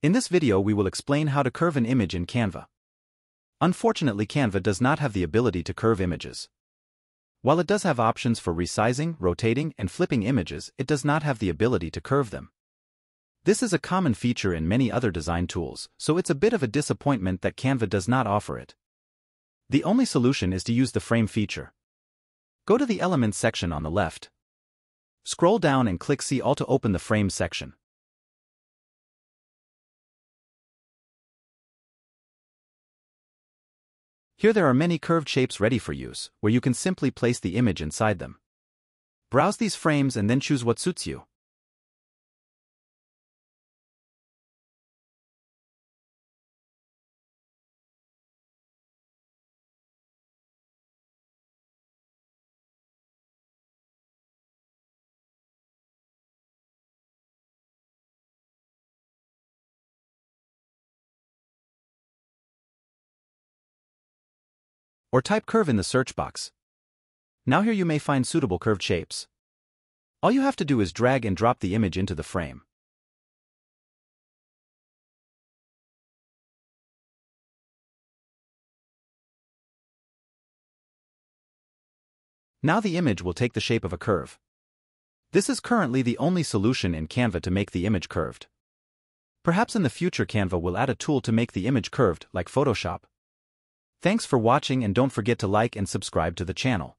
In this video we will explain how to curve an image in Canva. Unfortunately Canva does not have the ability to curve images. While it does have options for resizing, rotating, and flipping images, it does not have the ability to curve them. This is a common feature in many other design tools, so it's a bit of a disappointment that Canva does not offer it. The only solution is to use the frame feature. Go to the Elements section on the left. Scroll down and click See All to open the Frame section. Here there are many curved shapes ready for use, where you can simply place the image inside them. Browse these frames and then choose what suits you. Or type curve in the search box. Now here you may find suitable curved shapes. All you have to do is drag and drop the image into the frame. Now the image will take the shape of a curve. This is currently the only solution in Canva to make the image curved. Perhaps in the future Canva will add a tool to make the image curved, like Photoshop. Thanks for watching and don't forget to like and subscribe to the channel.